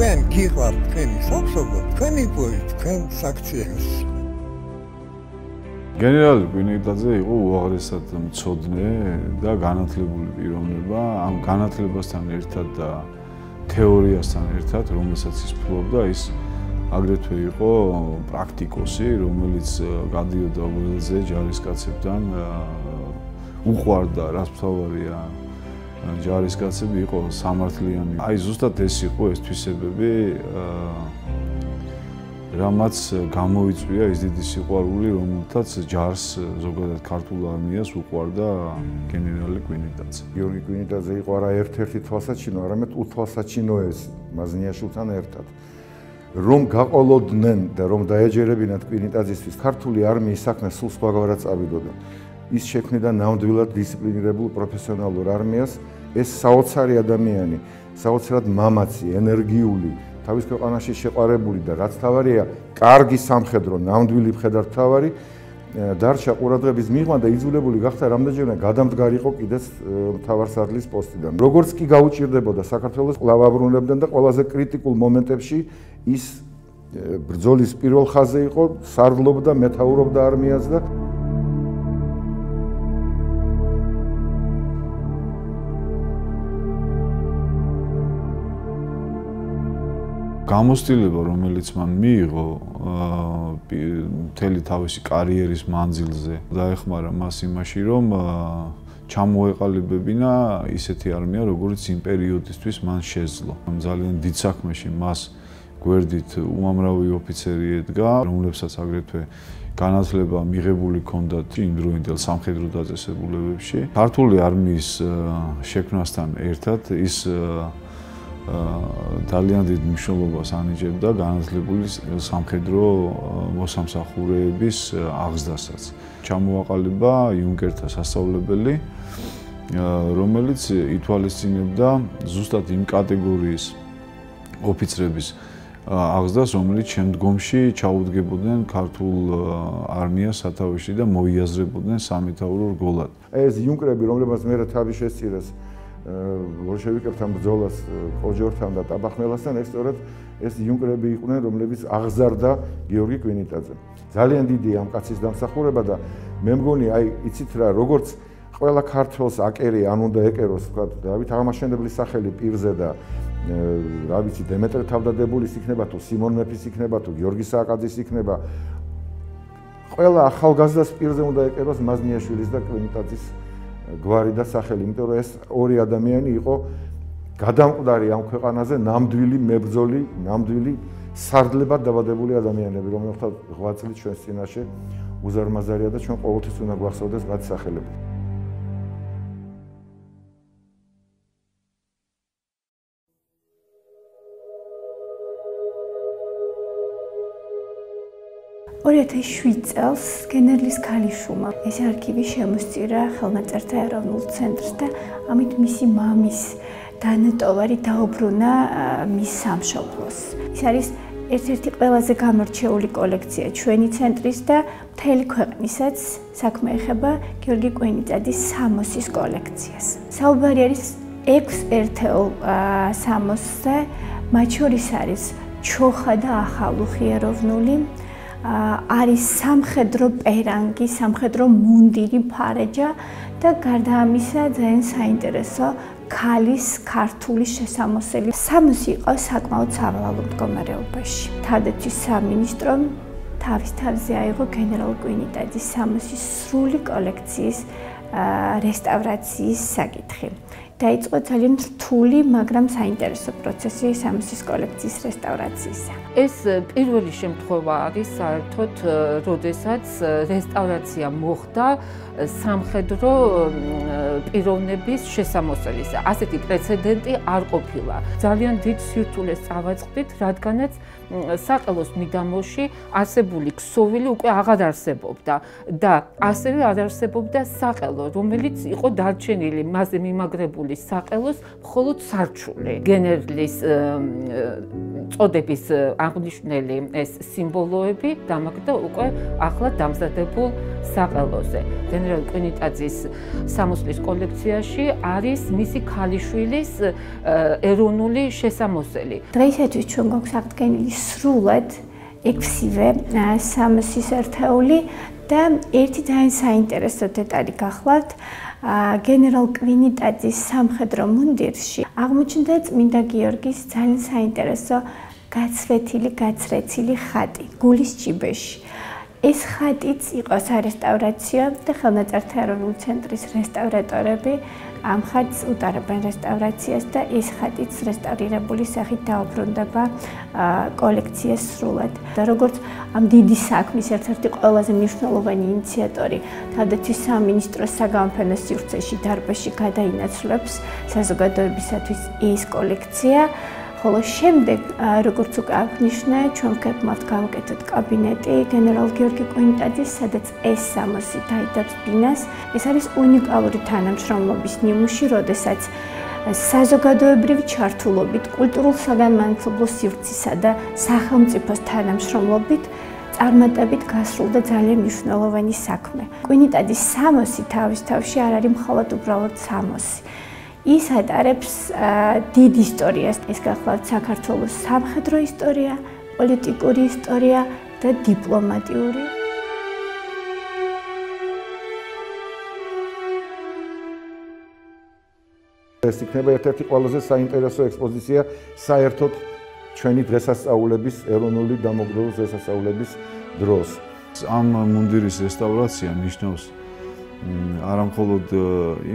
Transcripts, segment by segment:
თქვენ გიყვართ თქვენი სამშობლო, თქვენი პოეტ, თქვენ საქციელს. გენერალი გვინიდაძე იყო უაღრესად მწოდნე და განათლებული პიროვნება. ამ განათლებასთან ერთად და თეორიასთან ერთად, რომელსაც ის ფლობდა, ის აგრეთვე იყო პრაქტიკოსი, რომელიც გადიოდა ველზე ჯარისკაცებთან, უყვარდა რაც ფსავარია ჯარისკაცები იყო სამართლიანი. აი ზუსტად ეს იყო ეს თვისებები, რამაც გამოიწვია ის დიდი სიყვარული, რომელთაც ჯარს ზოგადად ქართულ არმიას უყვარდა გენერალი კვინიტაძე. გიორგი კვინიტაძე იყო არა ერთ-ერთი თვალსაჩინო, არამედ უთვალსაჩინო ეს მაზნიაშვილთან ერთად. რომ გაყოლოდნენ და რომ დაეჯერებინათ კვინიტაძისთვის ქართული არმიის საქმე სულ სხვაგვარად წავიდოდა. ის შექმნიდა ნამდვილად დისციპლინირებულ პროფესიონალურ არმიას. ეს საოცარი ადამიანი, საოცრად მამაცი, ენერგიული, თავის ქვეყანაში შეყარებული და რაც თავარია, კარგი სამხედრო, ნამდვილი მხედართავარი დარჩა ყურადღების მიღმა და იძულებული გახდა რამდენჯერმე გადამდგარიყო კიდეც მთავარსარდლის პოსტიდან. როგორც კი გაუჭirdებოდა საქართველოს ყლავაბრუნებდნენ და ყველაზე კრიტიკულ მომენტებში ის ბრძოლის პირველ ხაზზე იყო, სარდლობდა, მეთაურობდა არმიას და გამოსtildeება, რომელიც მან მიიღო მთელი თავისი კარიერის მანძილზე, დაეხმარა მას იმაში, რომ ჩამოეყალიბებინა ისეთი არმია, როგორც იმ პერიოდისთვის მან შეძლო. ძალიან დიდ საქმეში მას გვერდით უამრავი ოფიცერი ედგა, რომლებსაც აგრეთვე განათლება მიღებული ჰქონდათ იმ დროინდელ სამხედრო დაწესებულებებში. ქართული არმიის შექმნასთან ერთად ის ძალიან დიდ მნიშვნელობას ანიჭებდა განათლებული სამხედრო მოსამსახურეების აღზრდასაც. ჩამოაყალიბა იუნკერთა სასწავლებელი, რომელიც ითვალისწინებდა ზუსტად იმ კატეგორიის ოფიცრების აღზრდას, რომელიც შემდგომში ჩაუდგებოდნენ ქართულ არმიას სათავეში და მოიაზრებოდნენ სამეთაურო რგოლად. ეს იუნკერები, რომლებსაც მე რა თავი შესწირეს ბოლშევიკებთან ბრძოლას ყოჯორთან და ტაბახმელასთან ეს სწორედ ეს იუნკერები იყვნენ რომლებიც აღზარდა გიორგი კვინიტაძე. ძალიან დიდი ამ კაცის დამსახურება და მე მგონი აი იცით რა როგორც ყველა ქართველს აკერი ან უნდა ეკეროს თქვა დავით აღმაშენებლის სახელი პირზე და რა ვიცი დემეტრე თავდადებულის იქნება თუ სიმონ მეფის იქნება თუ გიორგი სააკაძის იქნება. ყველა ახალგაზრდას პირზე უნდა ეკეროს მაზნიაშვილის და კვინიტაძის გვარი და სახელი, იმიტომ რომ ეს ორი ადამიანი იყო გადამკვდარი ამ ქვეყანაზე, ნამდვილი მებრძოლი, ნამდვილი სარდლებად დაბადებული ადამიანები, რომელთა ღვაწლით ჩვენ წინაშე უზარმაზარია და ჩვენ ყოველთვის უნდა გვახსოვდეს მათ სახელები. 2007 წელს გენერლის ქალიშვილმა ეს არქივი შემოსწირა ხელნაწერთა ეროვნულ ცენტრს და ამით მისი მამის დანატოვარი დაუბრუნა მის სამშობლოს. ის არის ერთ-ერთი ყველაზე გამორჩეული კოლექცია ჩვენი ცენტრის და მთელი ქვეყნისაც საქმე ეხება გიორგი კვინიტაძის სამოსის კოლექციას. საუბარი არის 6 ერთეულ სამოსზე, მათ შორის არის ჩოხა და ახალუხი ეროვნული არის სამხედრო პერანგი, სამხედრო მუნდირი, ფარეჯა და გარდა ამისა ძალიან საინტერესო ქალის ქართული შესამოსელი. სამოსი იყო საკმაოდ სავალალო მდგომარეობაში. თადეთის სამინისტრომ თავის თავზე აიღო გენერალ კვინიტაძის სამოსის სრული კოლექციის რესტავრაციის საკითხი. დაიწყო ძალიან რთული, მაგრამ საინტერესო პროცესი სამოსის კოლექციის რესტავრაციისა. ეს პირველი შემთხვევა არის საერთოდ, როდესაც რესტავრაცია მოხდა სამხედრო პიროვნების შესამოსელის. ასეთი პრეცედენტი არ ყოფილა. ძალიან დიდ სირთულეს წავაწყდით, რადგანაც საყელოს მიდამოში არსებული ქსოვილი უკვე აღარ არსებობდა და ასევე არ არსებობდა საყელო, რომელიც იყო დარჩენილი მასზე მიმაგრებული საყელოს მხოლოდ სარჩული. გენერლის წოდების აღნიშნელი ეს სიმბოლოები დამაგდა უკვე ახლა დამზადებულ საყელოზე. გენერალ კვინიტაძის სამოსლის კოლექციაში არის მისი ქალიშვილის ეროვნული შესამოსელი. დღეისათვის ჩვენ გვაქვს აღდგენილი სრულად ექვსივე სამოსის ერთეული და ერთი ძალიან საინტერესო დეტალი გახლავთ. გენერალ კვინიტაძის სამხედრო მუნდირში აღმოჩნდა წმინდა გიორგის ძალიან საინტერესო გაცვეთილი, გაცრეცილი ხატი გულის ჭიბეში. ეს ხატიც იყო სარესტავრაციო და ხელნაწერთა ეროვნული ცენტრის რესტავრატორები ამ ხატს უტარებენ რესტავრაციას და ეს ხატიც რესტავრირებული სახით დაუბრუნდება კოლექციას სრულად. და როგორც ამ დიდი საქმის ერთ-ერთი ყველაზე მნიშვნელოვანი ინიციატორი, თავდაცვის სამინისტროს საგამოფენო სივრცეში დარბაზში გადაინაცვლებს საზოგადოებისათვის ეს კოლექცია, ხოლო შემდეგ როგორც უკვე აღნიშნე, ჩვენ ვქებმართ გავაკეთოთ კაბინეტი გენერალ გიორგი კვინტაძის, სადაც ეს სამოსი დაიდებს ბინას. ეს არის უნიკალური თანამშრომლობის ნიმუში, როდესაც საზოგადოებრივი ჩართულობით, კულტურულ საგანმანათლებლო სივრცისა და სახელმწიფოს თანამშრომლობით წარმატებით გასრულდა ძალიან მნიშვნელოვანი საქმე. კვინიტაძის სამოსი თავის თავში არ არის მხოლოდ უბრალოდ სამოსი. ის ატარებს დიდ ისტორიას. ეს გახლავთ საქართველოს სამხედრო ისტორია, პოლიტიკური ისტორია და დიპლომატიური. ეს იქნება ერთ-ერთი ყველაზე საინტერესო ექსპოზიცია საერთოდ ჩვენი დღესასწაულების ეროვნული დამოუკიდებლობის დღესასწაულების დროს. ამ მუნდირის რესტავრაცია ნიშნავს არა მხოლოდ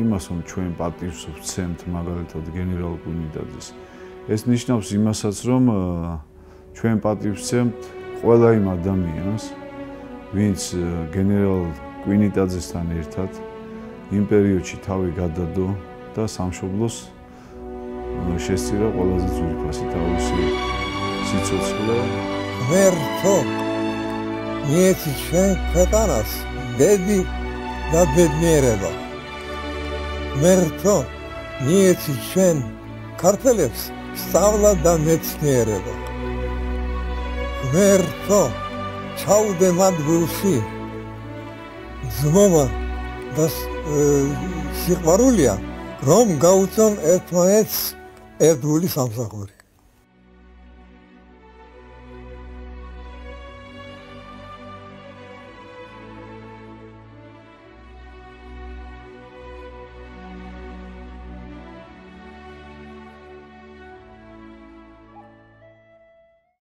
იმას, რომ ჩვენ პატივს ვცემთ მაგალითად გენერალ კუნიდაძის. ეს ნიშნავს იმასაც, რომ ჩვენ პატივს ვცემთ ყველა იმ ადამიანს, ვინც გენერალ კუნიდაძესთან ერთად იმ პერიოდში თავი გადადო და სამშობლოს შესწირა ყველაზე ძვირფასი თავისი სიცოცხლე. ვერტო მიეცი ჩვენ ქვეყანას, ბედი და ბედნიერება. მერტო მიეცი ჩვენ ქართველებს სწავლა და მეცნიერება. მერტო ჩაუდე მადგულში ზმომა და სიყვარულია რომ გაუწონ ერთმანეთს ერთგული სამსახური